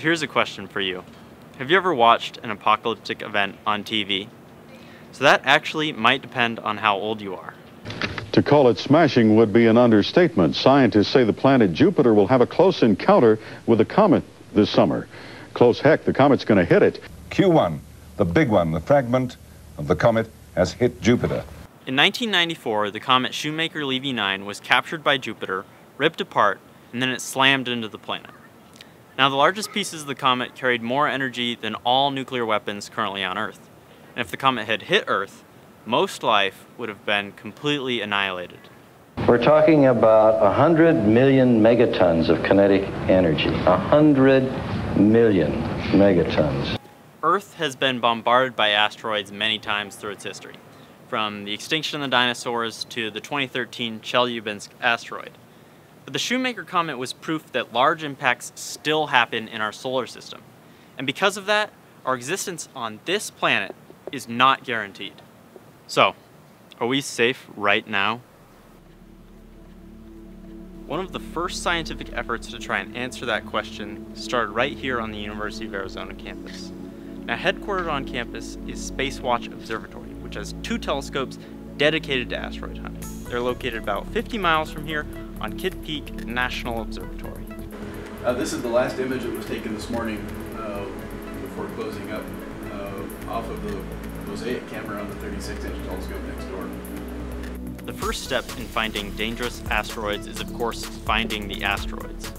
So here's a question for you. Have you ever watched an apocalyptic event on TV? So that actually might depend on how old you are. To call it smashing would be an understatement. Scientists say the planet Jupiter will have a close encounter with a comet this summer. Close heck, the comet's going to hit it. Q1, the big one, the fragment of the comet has hit Jupiter. In 1994, the comet Shoemaker-Levy 9 was captured by Jupiter, ripped apart, and then it slammed into the planet. Now the largest pieces of the comet carried more energy than all nuclear weapons currently on Earth. And if the comet had hit Earth, most life would have been completely annihilated. We're talking about 100 million megatons of kinetic energy. 100 million megatons. Earth has been bombarded by asteroids many times through its history, from the extinction of the dinosaurs to the 2013 Chelyabinsk asteroid. But the Shoemaker comet was proof that large impacts still happen in our solar system. And because of that, our existence on this planet is not guaranteed. So, are we safe right now? One of the first scientific efforts to try and answer that question started right here on the University of Arizona campus. Now, headquartered on campus is Spacewatch Observatory, which has two telescopes dedicated to asteroid hunting. They're located about 50 miles from here on Kitt Peak National Observatory. Uh, this is the last image that was taken this morning uh, before closing up uh, off of the mosaic camera on the 36 inch telescope next door. The first step in finding dangerous asteroids is of course finding the asteroids.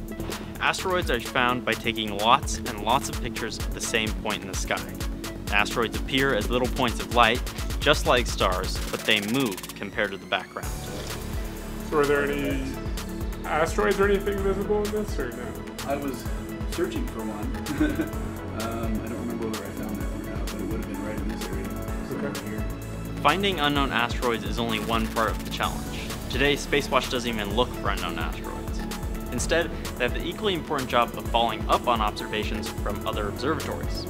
Asteroids are found by taking lots and lots of pictures of the same point in the sky. Asteroids appear as little points of light, just like stars, but they move compared to the background. So are there any asteroids or anything visible in this, or no? I was searching for one. um, I don't remember whether I found that or not, but it would have been right in this area. Okay. here. Finding unknown asteroids is only one part of the challenge. Today, Spacewatch doesn't even look for unknown asteroids. Instead, they have the equally important job of following up on observations from other observatories.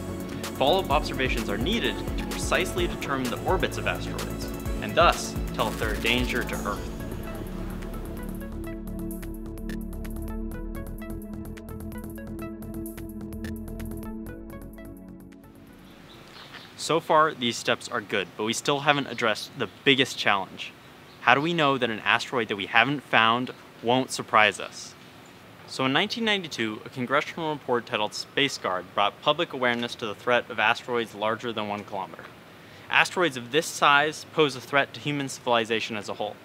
Follow-up observations are needed to precisely determine the orbits of asteroids, and thus tell if they're a danger to Earth. So far, these steps are good, but we still haven't addressed the biggest challenge. How do we know that an asteroid that we haven't found won't surprise us? So in 1992, a congressional report titled Spaceguard brought public awareness to the threat of asteroids larger than one kilometer. Asteroids of this size pose a threat to human civilization as a whole.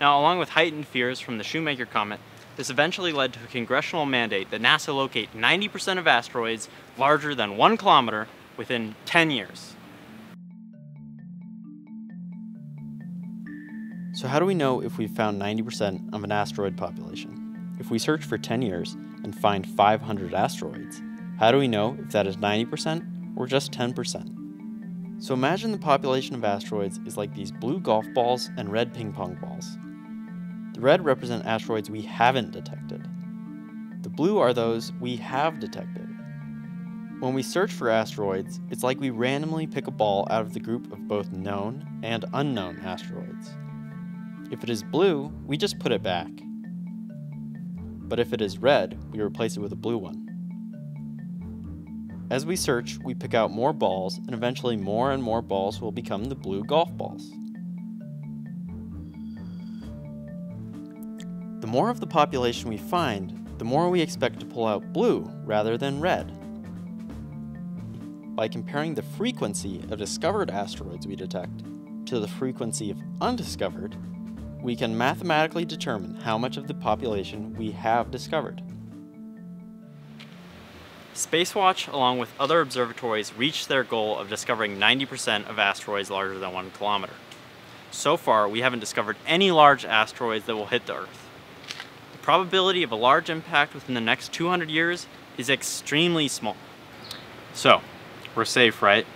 Now, along with heightened fears from the Shoemaker comet, this eventually led to a congressional mandate that NASA locate 90% of asteroids larger than one kilometer within 10 years. So how do we know if we've found 90% of an asteroid population? If we search for 10 years and find 500 asteroids, how do we know if that is 90% or just 10%? So imagine the population of asteroids is like these blue golf balls and red ping pong balls. The red represent asteroids we haven't detected. The blue are those we have detected. When we search for asteroids, it's like we randomly pick a ball out of the group of both known and unknown asteroids. If it is blue, we just put it back. But if it is red, we replace it with a blue one. As we search, we pick out more balls, and eventually more and more balls will become the blue golf balls. The more of the population we find, the more we expect to pull out blue rather than red. By comparing the frequency of discovered asteroids we detect to the frequency of undiscovered, we can mathematically determine how much of the population we have discovered. Spacewatch, along with other observatories, reached their goal of discovering 90% of asteroids larger than one kilometer. So far, we haven't discovered any large asteroids that will hit the Earth. The probability of a large impact within the next 200 years is extremely small. So, we're safe, right?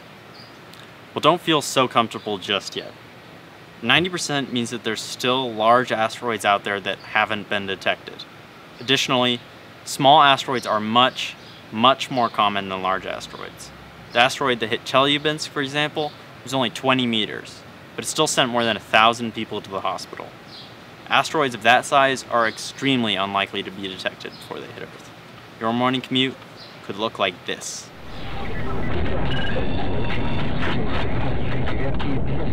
Well, don't feel so comfortable just yet. 90% means that there's still large asteroids out there that haven't been detected. Additionally, small asteroids are much, much more common than large asteroids. The asteroid that hit Chelyabinsk, for example, was only 20 meters, but it still sent more than a thousand people to the hospital. Asteroids of that size are extremely unlikely to be detected before they hit Earth. Your morning commute, could look like this. Yeah.